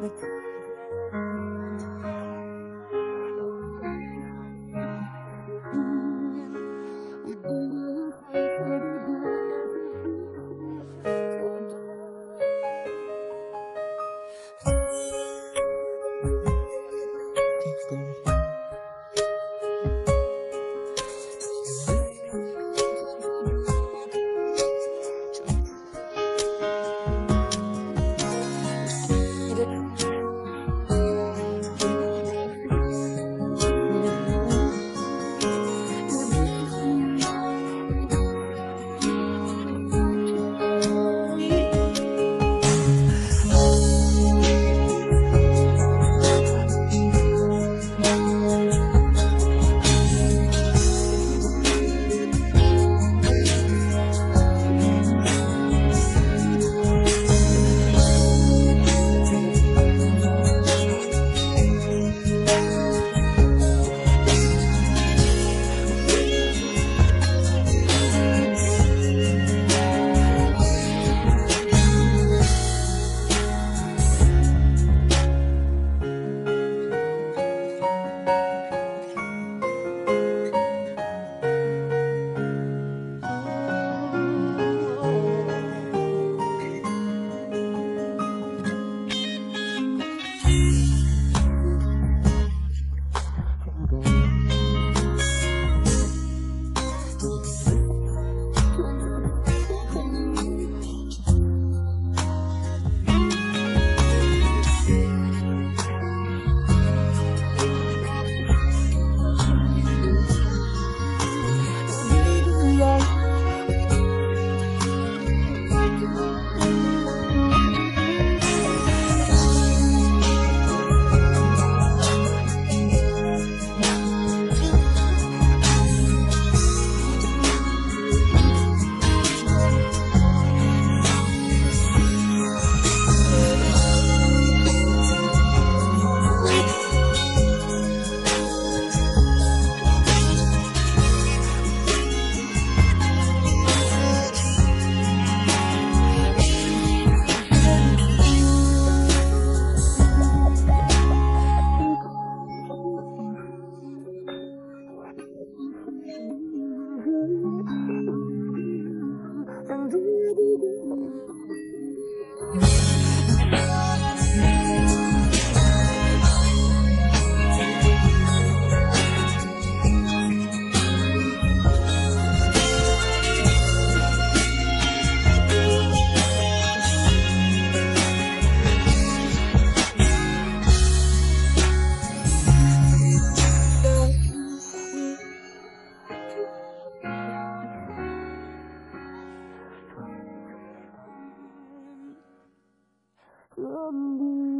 这个。Música Sunday.